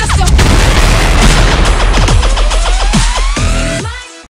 Just